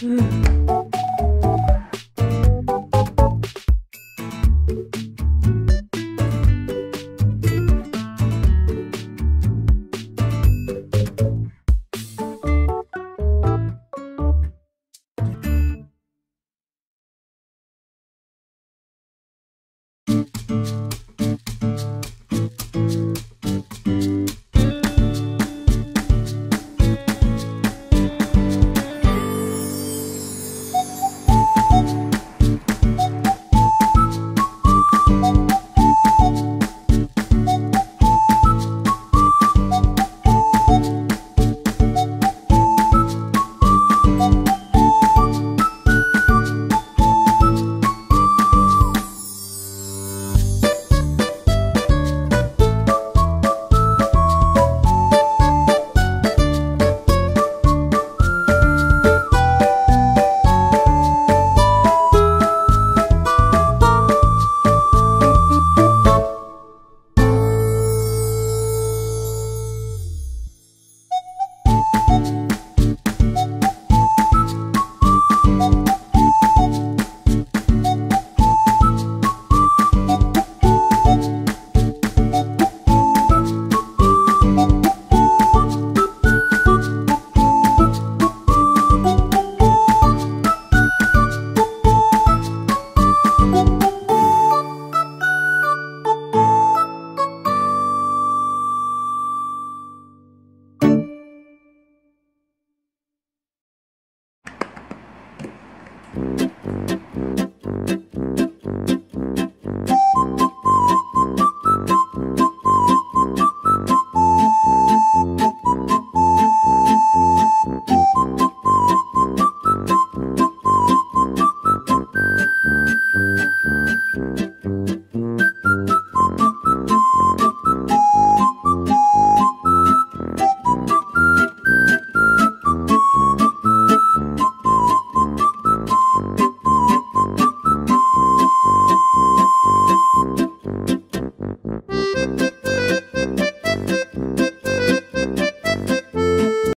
嗯